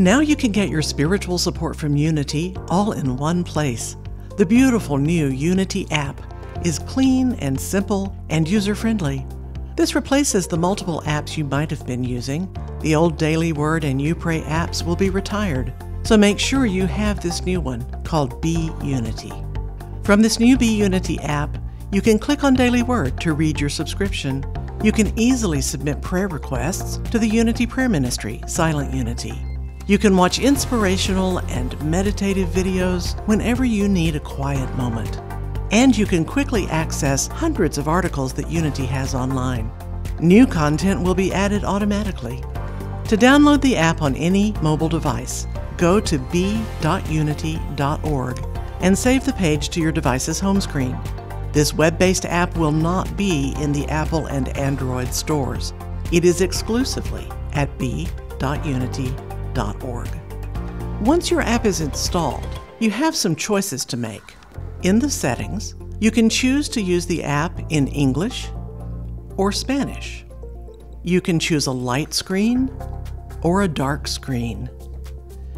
Now you can get your spiritual support from Unity all in one place. The beautiful new Unity app is clean and simple and user friendly. This replaces the multiple apps you might have been using. The old Daily Word and uPray apps will be retired, so make sure you have this new one called Be Unity. From this new BeUnity app, you can click on Daily Word to read your subscription. You can easily submit prayer requests to the Unity Prayer Ministry, Silent Unity. You can watch inspirational and meditative videos whenever you need a quiet moment. And you can quickly access hundreds of articles that Unity has online. New content will be added automatically. To download the app on any mobile device, go to be.unity.org and save the page to your device's home screen. This web based app will not be in the Apple and Android stores. It is exclusively at Once your app is installed, you have some choices to make. In the settings, you can choose to use the app in English or Spanish. You can choose a light screen or a dark screen.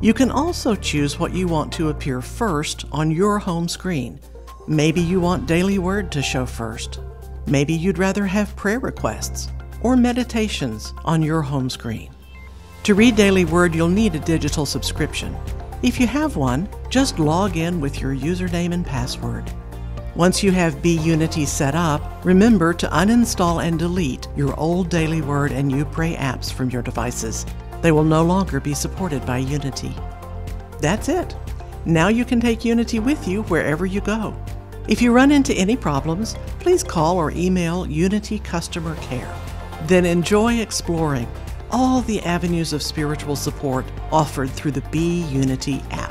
You can also choose what you want to appear first on your home screen. Maybe you want Daily Word to show first. Maybe you'd rather have prayer requests or meditations on your home screen. To read Daily Word, you'll need a digital subscription. If you have one, just log in with your username and password. Once you have BeUnity set up, remember to uninstall and delete your old Daily Word and uPray apps from your devices. They will no longer be supported by Unity. That's it. Now you can take Unity with you wherever you go. If you run into any problems, please call or email Unity Customer Care. Then enjoy exploring all the avenues of spiritual support offered through the BeUnity app.